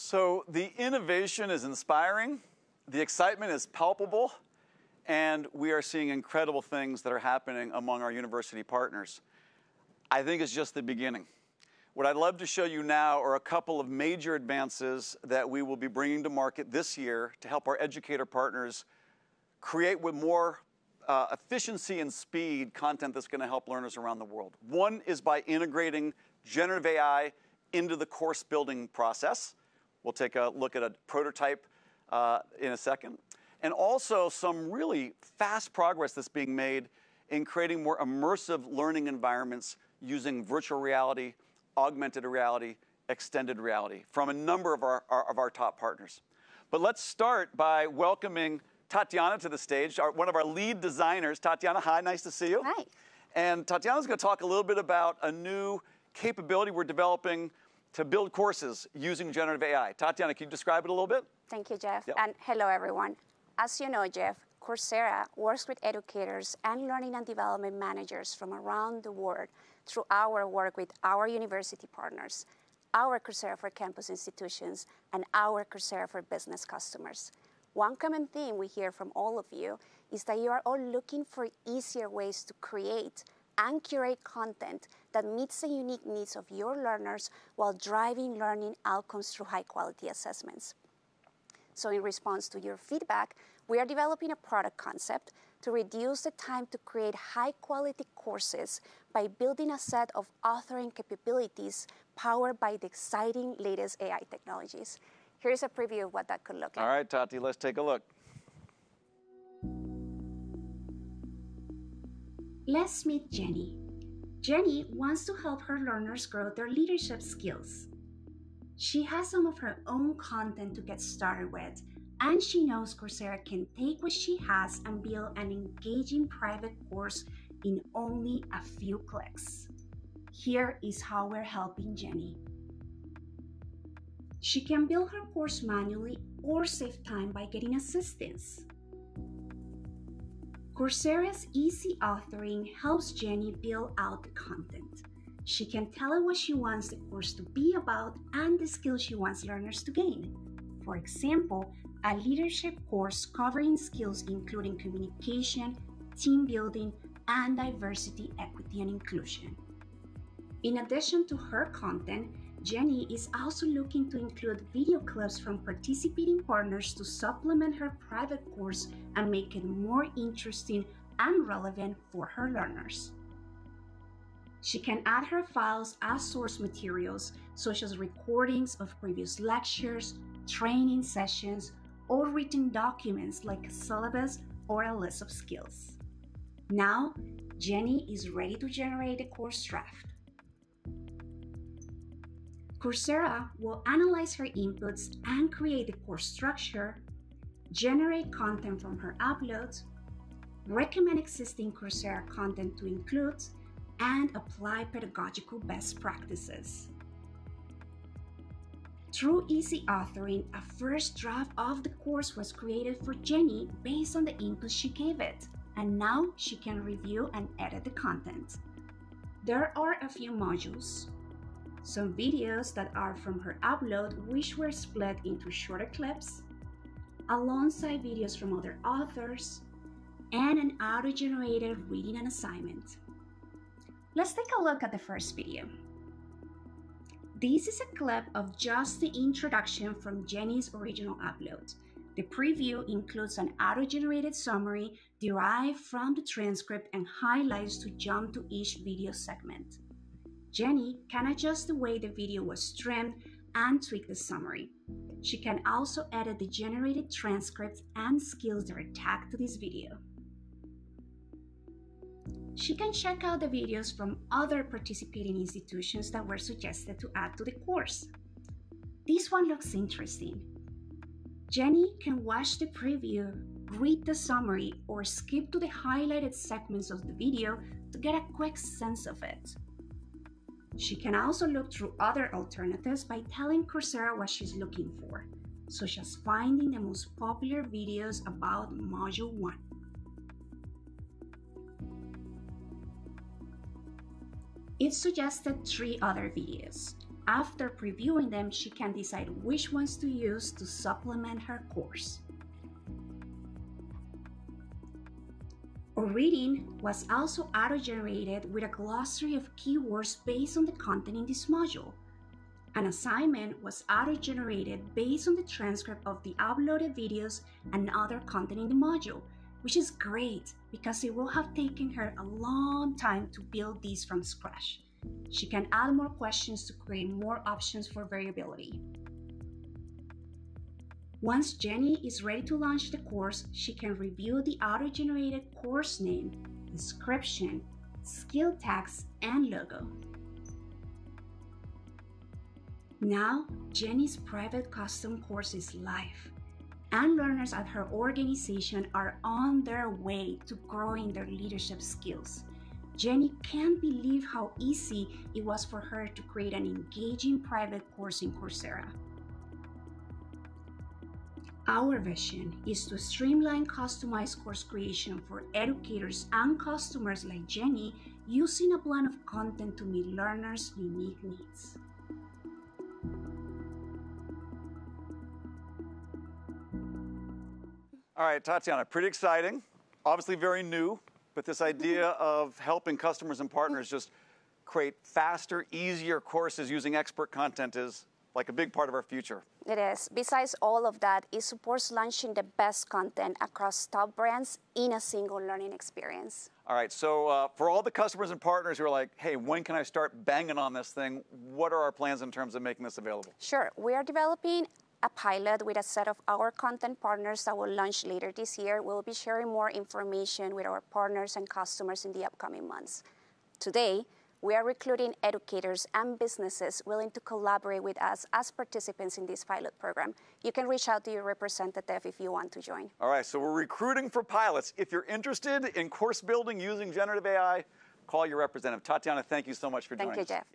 So the innovation is inspiring, the excitement is palpable, and we are seeing incredible things that are happening among our university partners. I think it's just the beginning. What I'd love to show you now are a couple of major advances that we will be bringing to market this year to help our educator partners create with more uh, efficiency and speed content that's going to help learners around the world. One is by integrating generative AI into the course building process. We'll take a look at a prototype uh, in a second. And also some really fast progress that's being made in creating more immersive learning environments using virtual reality, augmented reality, extended reality from a number of our, our, of our top partners. But let's start by welcoming Tatiana to the stage, our, one of our lead designers. Tatiana, hi, nice to see you. Hi. And Tatiana's going to talk a little bit about a new capability we're developing to build courses using generative AI. Tatiana, can you describe it a little bit? Thank you, Jeff. Yep. And hello, everyone. As you know, Jeff, Coursera works with educators and learning and development managers from around the world through our work with our university partners, our Coursera for campus institutions, and our Coursera for business customers. One common theme we hear from all of you is that you are all looking for easier ways to create and curate content that meets the unique needs of your learners while driving learning outcomes through high quality assessments. So in response to your feedback, we are developing a product concept to reduce the time to create high quality courses by building a set of authoring capabilities powered by the exciting latest AI technologies. Here's a preview of what that could look like. All right, Tati, let's take a look. Let's meet Jenny. Jenny wants to help her learners grow their leadership skills. She has some of her own content to get started with, and she knows Coursera can take what she has and build an engaging private course in only a few clicks. Here is how we're helping Jenny. She can build her course manually or save time by getting assistance. Coursera's easy authoring helps Jenny build out the content. She can tell it what she wants the course to be about and the skills she wants learners to gain. For example, a leadership course covering skills including communication, team building, and diversity, equity, and inclusion. In addition to her content, Jenny is also looking to include video clips from participating partners to supplement her private course and make it more interesting and relevant for her learners. She can add her files as source materials, such as recordings of previous lectures, training sessions, or written documents like a syllabus or a list of skills. Now, Jenny is ready to generate a course draft. Coursera will analyze her inputs and create the course structure, generate content from her uploads, recommend existing Coursera content to include, and apply pedagogical best practices. Through easy authoring, a first draft of the course was created for Jenny based on the input she gave it, and now she can review and edit the content. There are a few modules, some videos that are from her upload which were split into shorter clips, alongside videos from other authors, and an auto-generated reading and assignment. Let's take a look at the first video. This is a clip of just the introduction from Jenny's original upload. The preview includes an auto-generated summary derived from the transcript and highlights to jump to each video segment. Jenny can adjust the way the video was trimmed and tweak the summary. She can also edit the generated transcripts and skills that are tagged to this video. She can check out the videos from other participating institutions that were suggested to add to the course. This one looks interesting. Jenny can watch the preview, read the summary, or skip to the highlighted segments of the video to get a quick sense of it. She can also look through other alternatives by telling Coursera what she's looking for, such as finding the most popular videos about Module 1. It suggested three other videos After previewing them, she can decide which ones to use to supplement her course. Reading was also auto-generated with a glossary of keywords based on the content in this module. An assignment was auto-generated based on the transcript of the uploaded videos and other content in the module, which is great because it will have taken her a long time to build these from scratch. She can add more questions to create more options for variability. Once Jenny is ready to launch the course, she can review the auto-generated course name, description, skill tags, and logo. Now, Jenny's private custom course is live, and learners at her organization are on their way to growing their leadership skills. Jenny can't believe how easy it was for her to create an engaging private course in Coursera. Our vision is to streamline customized course creation for educators and customers like Jenny using a blend of content to meet learners' unique needs. All right, Tatiana, pretty exciting. Obviously, very new, but this idea of helping customers and partners just create faster, easier courses using expert content is like a big part of our future. It is. Besides all of that, it supports launching the best content across top brands in a single learning experience. All right, so uh, for all the customers and partners who are like, hey, when can I start banging on this thing? What are our plans in terms of making this available? Sure. We are developing a pilot with a set of our content partners that will launch later this year. We'll be sharing more information with our partners and customers in the upcoming months. Today, we are recruiting educators and businesses willing to collaborate with us as participants in this pilot program. You can reach out to your representative if you want to join. All right, so we're recruiting for pilots. If you're interested in course building using generative AI, call your representative. Tatiana, thank you so much for joining us. Thank you, Jeff.